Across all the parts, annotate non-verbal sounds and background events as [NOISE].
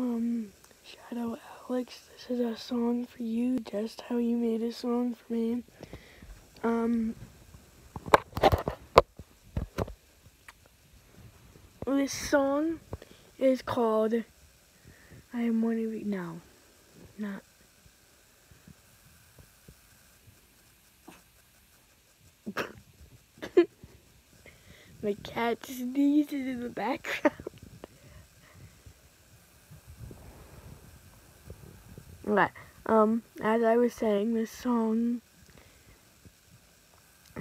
Um, Shadow Alex, this is a song for you, just how you made a song for me. Um, this song is called I Am One of You. No, not. [LAUGHS] My cat sneezes in the background. But, um, as I was saying, this song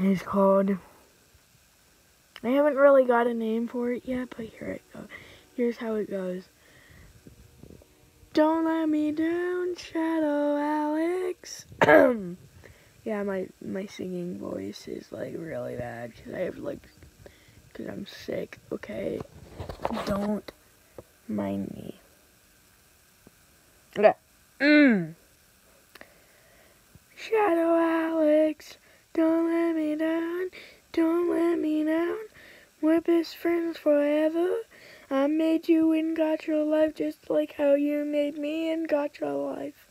is called. I haven't really got a name for it yet, but here it goes. Here's how it goes. Don't let me down, Shadow Alex. [CLEARS THROAT] yeah, my my singing voice is like really bad because I have like because I'm sick. Okay, don't mind me. Okay. Mm. Shadow Alex, don't let me down, don't let me down. We're best friends forever. I made you and Gacha Life just like how you made me and Gacha Life.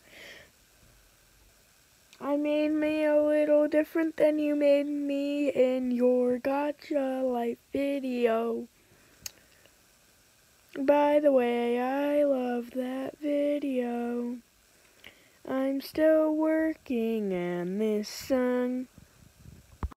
I made me a little different than you made me in your Gacha Life video. By the way, I love that. I'm still working on this song.